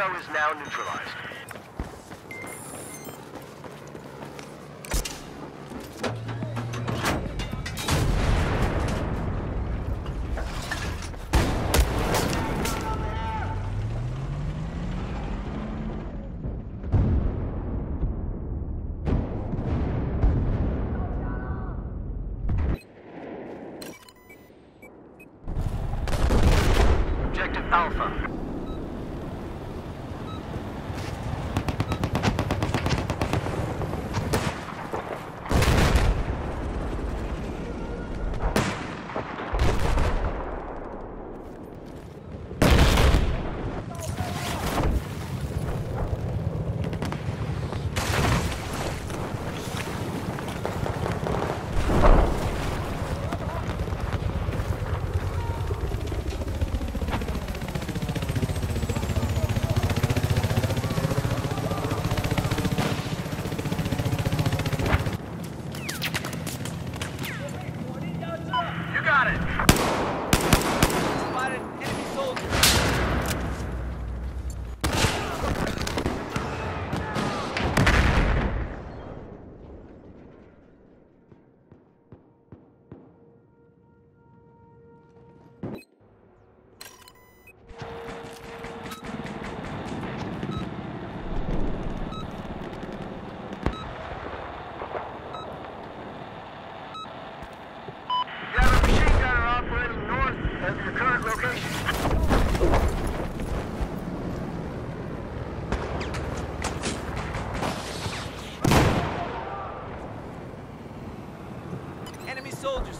Objective is now neutralized. Objective Alpha.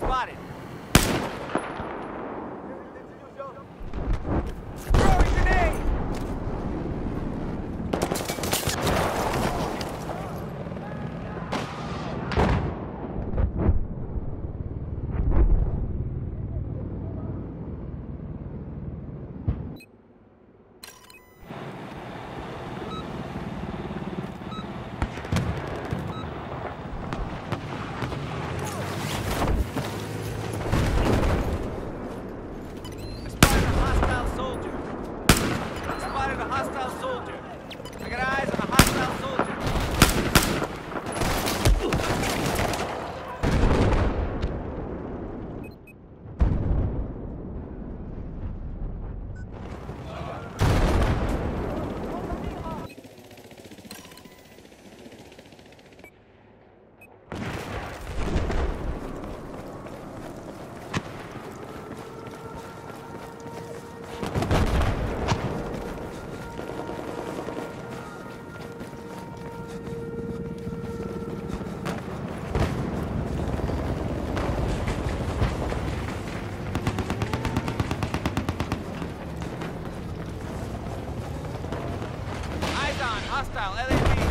Spotted. Hostile LAV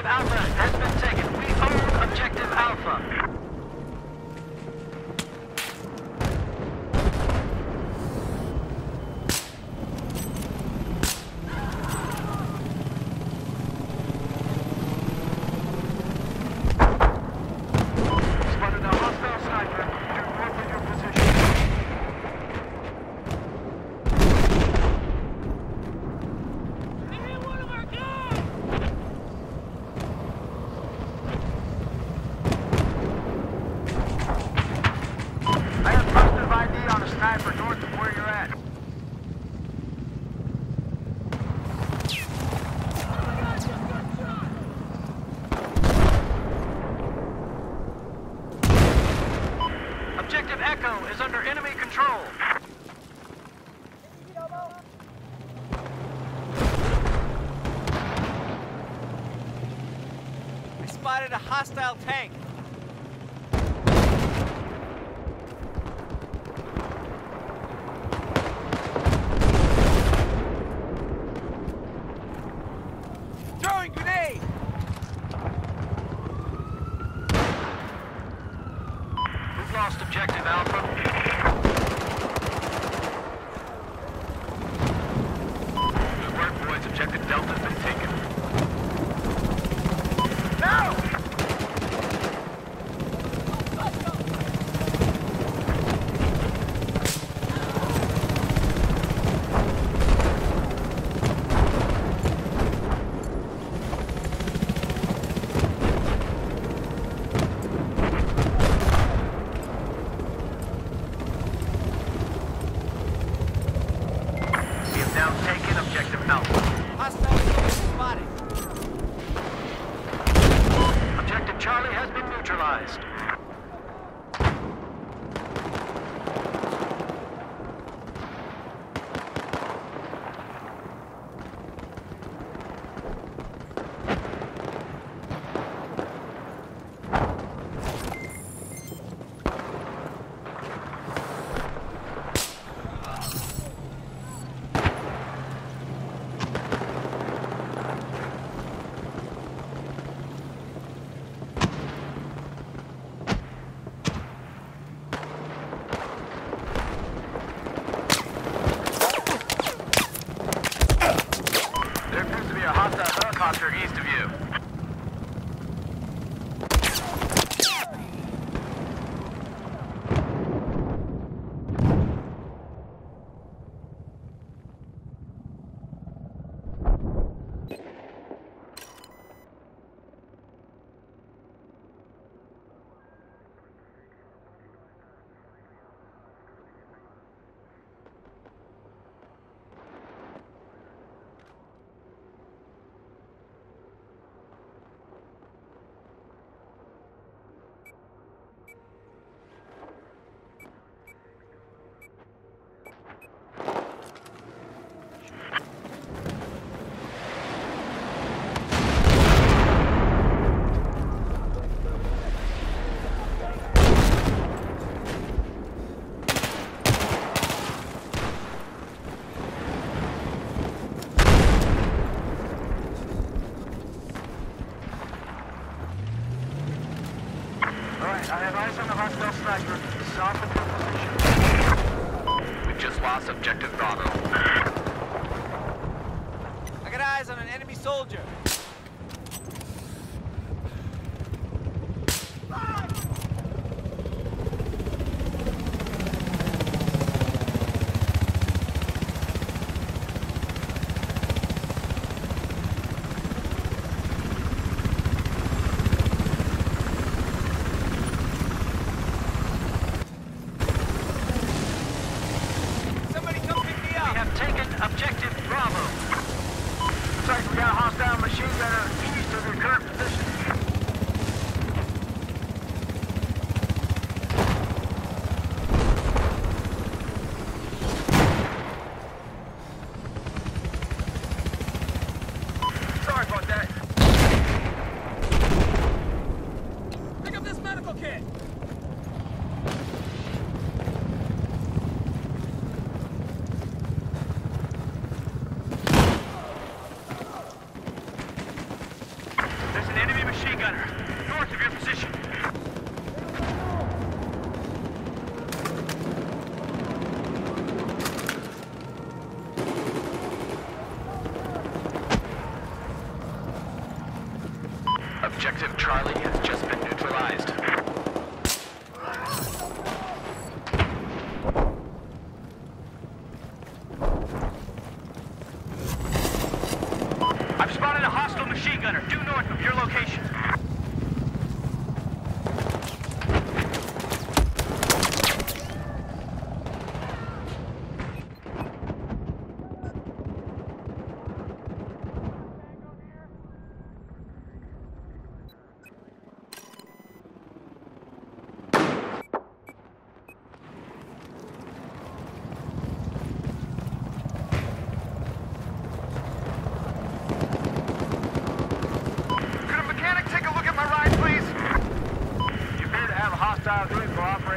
Objective Alpha has been taken. We own Objective Alpha. Spotted a hostile sniper to north of your position. I have positive ID on a sniper north of where you're at. Objective Echo is under enemy control. I spotted a hostile tank. Throwing grenade! We've lost Objective Alpha. Objective Delta's been taken. No! Sniper south of your position. We've just lost Objective Bravo. I got eyes on an enemy soldier. Somebody come pick me We up. have taken Objective Bravo. Looks like we got a hostile machine gunner. North of your position. Objective Charlie neutralized. Tá, dois votos.